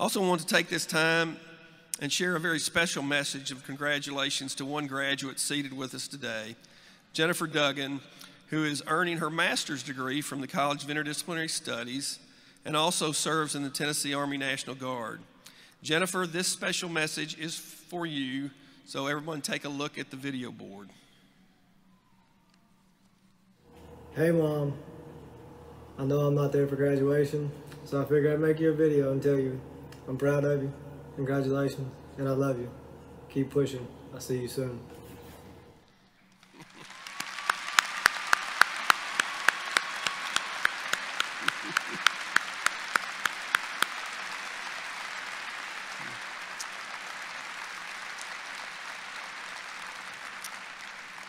Also, want to take this time and share a very special message of congratulations to one graduate seated with us today, Jennifer Duggin, who is earning her master's degree from the College of Interdisciplinary Studies and also serves in the Tennessee Army National Guard. Jennifer, this special message is for you, so everyone take a look at the video board. Hey mom, I know I'm not there for graduation, so I figured I'd make you a video and tell you I'm proud of you. Congratulations, and I love you. Keep pushing. I'll see you soon.